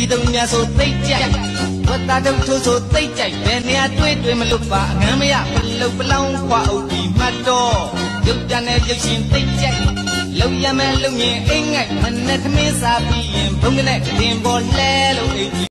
ကြီးတုံများဆိုသိတ်ကြိုက်ဝတ်သားတုတ်ထိုးဆိုသိတ်ကြိုက်ဘယ်နေရာတွေ့တွေ့မလို့ပါအငမ်းမရပလုတ်ပလောင်းခွာအုပ်ဒီမှတ်တော့ရုပ်တန်တဲ့ရုပ်ရှင်သိတ်ကြိုက်လုံရမယ်လုံရင်အိမ်ငိုက်မနဲ့သမင်းစားပြီးရင်ဘုံကနဲ့တင်ပေါ်လဲလို့အိမ်